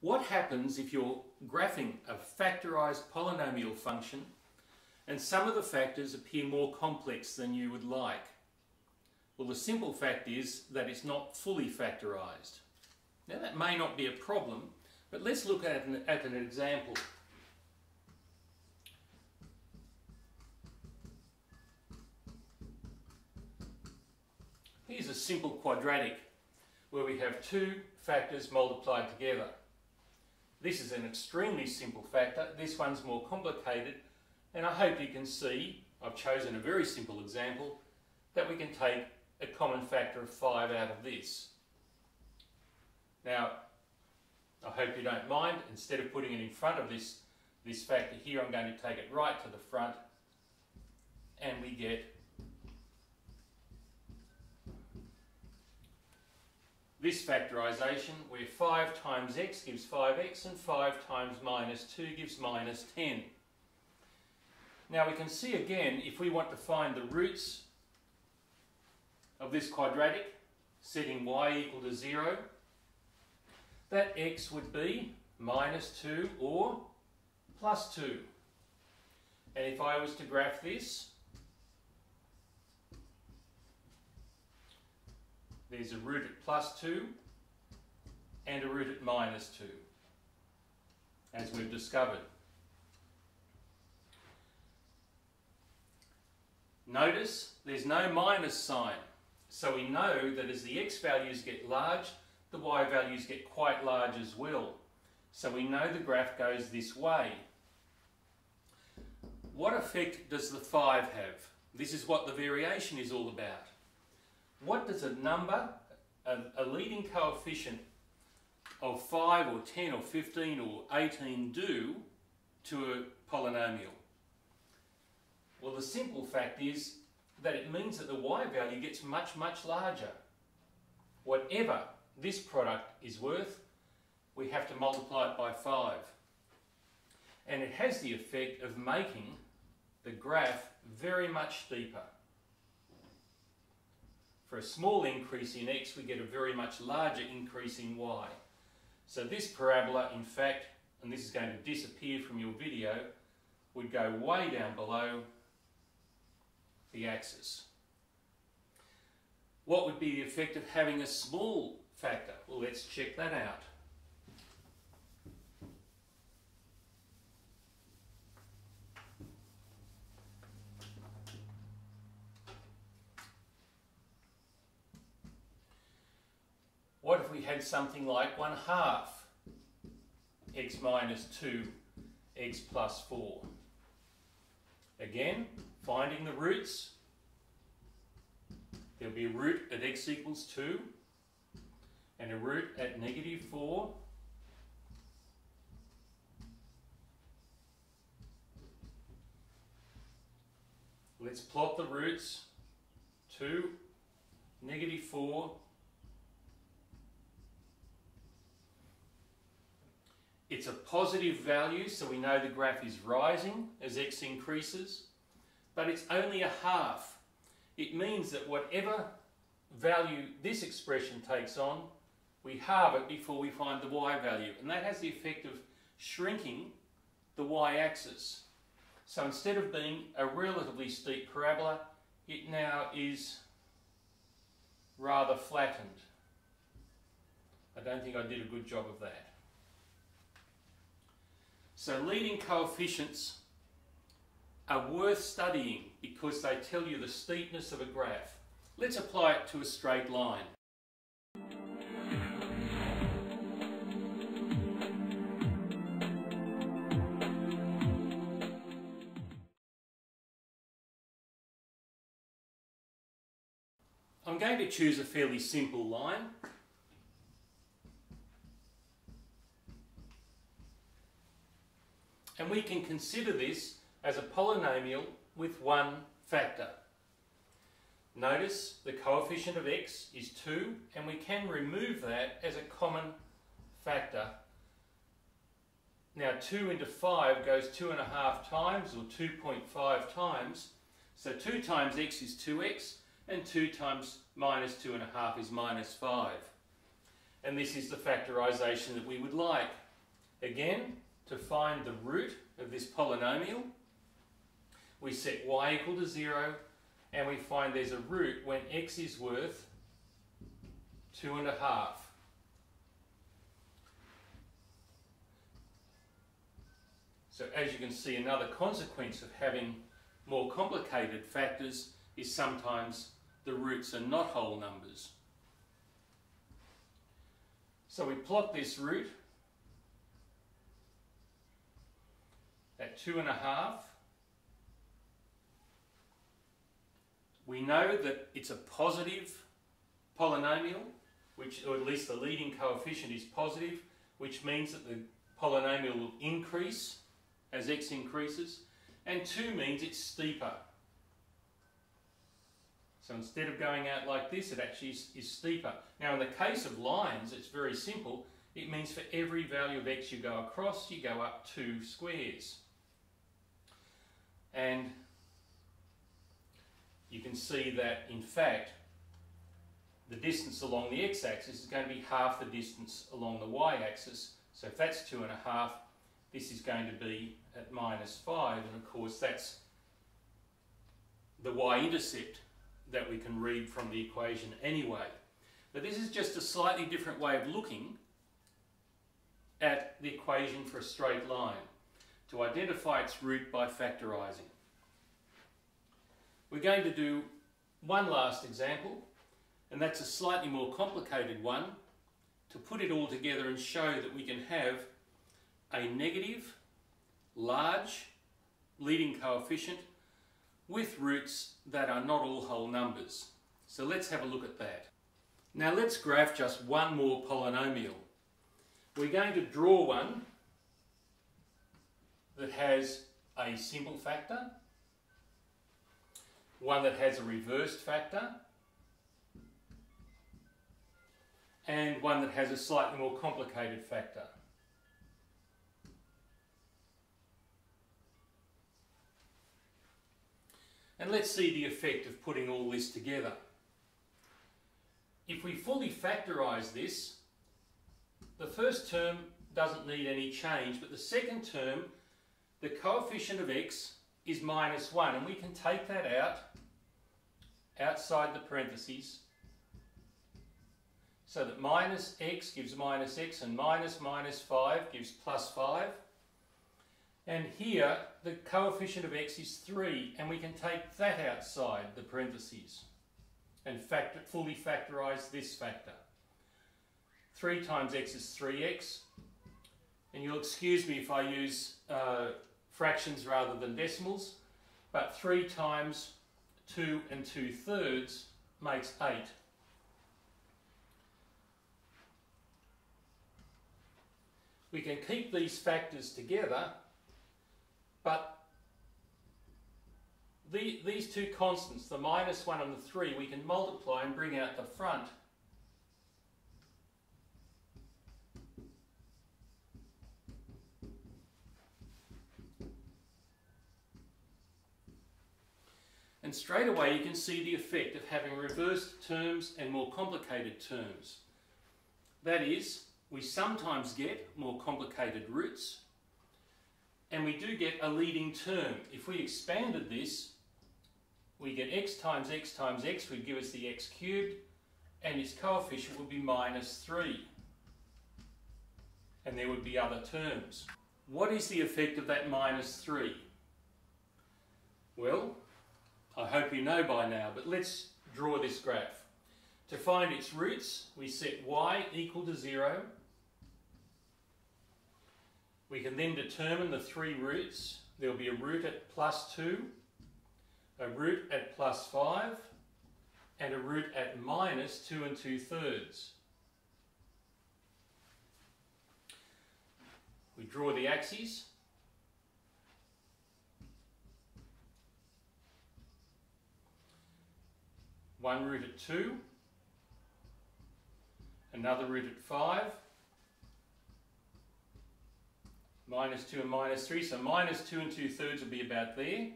What happens if you're graphing a factorized polynomial function and some of the factors appear more complex than you would like? Well, the simple fact is that it's not fully factorized. Now that may not be a problem, but let's look at an, at an example. Here's a simple quadratic where we have two factors multiplied together. This is an extremely simple factor. This one's more complicated. And I hope you can see, I've chosen a very simple example, that we can take a common factor of 5 out of this. Now, I hope you don't mind. Instead of putting it in front of this, this factor here, I'm going to take it right to the front. And we get this factorisation where 5 times x gives 5x and 5 times minus 2 gives minus 10. Now we can see again, if we want to find the roots of this quadratic, setting y equal to 0, that x would be minus 2 or plus 2. And if I was to graph this, there's a root at plus 2 and a root at minus 2, as we've discovered. Notice there's no minus sign, so we know that as the x values get large, the y values get quite large as well. So we know the graph goes this way. What effect does the 5 have? This is what the variation is all about. What does a number, a, a leading coefficient of 5 or 10 or 15 or 18 do to a polynomial? Well, the simple fact is that it means that the y value gets much, much larger. Whatever this product is worth, we have to multiply it by 5. And it has the effect of making the graph very much steeper. For a small increase in x, we get a very much larger increase in y. So this parabola, in fact, and this is going to disappear from your video, would go way down below the axis. What would be the effect of having a small factor? Well, let's check that out. What if we had something like 1 half x minus 2 x plus 4? Again, finding the roots. There'll be a root at x equals 2 and a root at negative 4. Let's plot the roots. 2, negative 4, It's a positive value, so we know the graph is rising as x increases, but it's only a half. It means that whatever value this expression takes on, we halve it before we find the y value. And that has the effect of shrinking the y-axis. So instead of being a relatively steep parabola, it now is rather flattened. I don't think I did a good job of that. So leading coefficients are worth studying because they tell you the steepness of a graph. Let's apply it to a straight line. I'm going to choose a fairly simple line And we can consider this as a polynomial with one factor. Notice the coefficient of x is 2 and we can remove that as a common factor. Now 2 into 5 goes 2.5 times or 2.5 times. So 2 times x is 2x and 2 times minus 2.5 is minus 5. And this is the factorisation that we would like. Again, to find the root of this polynomial, we set y equal to 0 and we find there's a root when x is worth 2.5. So as you can see, another consequence of having more complicated factors is sometimes the roots are not whole numbers. So we plot this root at two and a half. We know that it's a positive polynomial, which, or at least the leading coefficient is positive, which means that the polynomial will increase as x increases, and 2 means it's steeper. So instead of going out like this, it actually is, is, steeper. Now in the case of lines, it's very simple. It means for every value of x you go across, you go up two squares. And you can see that in fact the distance along the x-axis is going to be half the distance along the y-axis. So if that's two and a half, this is going to be at minus 5 and of course that's the y-intercept that we can read from the equation anyway. But this is just a slightly different way of looking at the equation for a straight line to identify its root by factorising. We're going to do one last example and that's a slightly more complicated one to put it all together and show that we can have a negative, large, leading coefficient with roots that are not all whole numbers. So let's have a look at that. Now let's graph just one more polynomial. We're going to draw one that has a simple factor, one that has a reversed factor, and one that has a slightly more complicated factor. And let's see the effect of putting all this together. If we fully factorise this, the first term doesn't need any change, but the second term, the coefficient of x is minus 1, and we can take that out outside the parentheses so that minus x gives minus x and minus minus 5 gives plus 5. And here, the coefficient of x is 3, and we can take that outside the parentheses and factor, fully factorise this factor. 3 times x is 3x, and you'll excuse me if I use uh, fractions rather than decimals, but 3 times 2 and 2 thirds makes 8. We can keep these factors together but the, these two constants, the minus 1 and the 3, we can multiply and bring out the front. And straight away you can see the effect of having reversed terms and more complicated terms. That is, we sometimes get more complicated roots, and we do get a leading term. If we expanded this, we get x times x times x would give us the x cubed, and its coefficient would be minus 3. And there would be other terms. What is the effect of that minus 3? Well, I hope you know by now, but let's draw this graph. To find its roots, we set y equal to 0 we can then determine the three roots. There will be a root at plus 2, a root at plus 5, and a root at minus 2 and 2 thirds. We draw the axes. One root at 2, another root at 5, minus 2 and minus 3. So minus 2 and 2 thirds will be about there.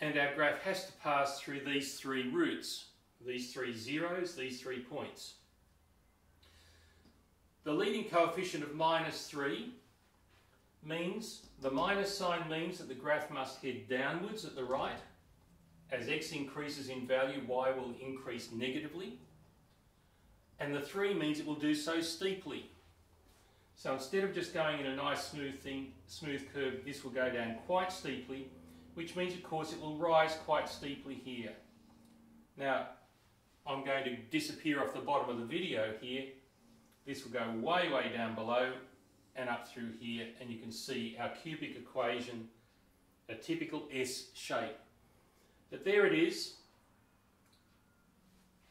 And our graph has to pass through these three roots, these three zeros, these three points. The leading coefficient of minus 3 means the minus sign means that the graph must head downwards at the right. As x increases in value, y will increase negatively. And the 3 means it will do so steeply. So instead of just going in a nice smooth thing, smooth curve, this will go down quite steeply, which means of course it will rise quite steeply here. Now, I'm going to disappear off the bottom of the video here. This will go way, way down below and up through here, and you can see our cubic equation, a typical S shape. But there it is,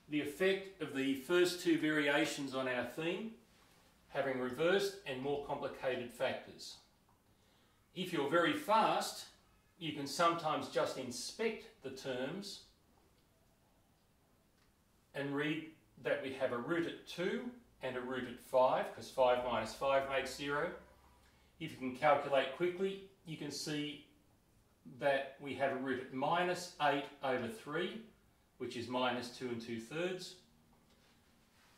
the effect of the first two variations on our theme having reversed and more complicated factors. If you're very fast, you can sometimes just inspect the terms and read that we have a root at 2 and a root at 5, because 5 minus 5 makes 0. If you can calculate quickly, you can see that we have a root at minus 8 over 3, which is minus 2 and 2 thirds.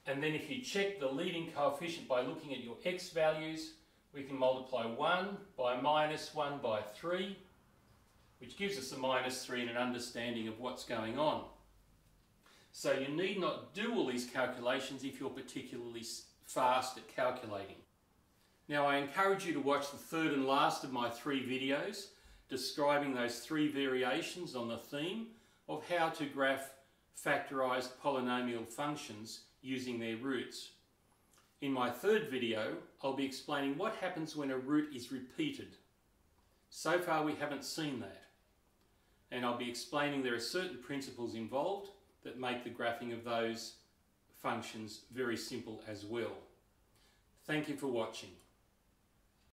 And then if you check the leading coefficient by looking at your x values, we can multiply 1 by minus 1 by 3, which gives us a minus 3 and an understanding of what's going on. So you need not do all these calculations if you're particularly fast at calculating. Now I encourage you to watch the third and last of my three videos describing those three variations on the theme of how to graph factorised polynomial functions using their roots. In my third video, I'll be explaining what happens when a root is repeated. So far we haven't seen that. And I'll be explaining there are certain principles involved that make the graphing of those functions very simple as well. Thank you for watching.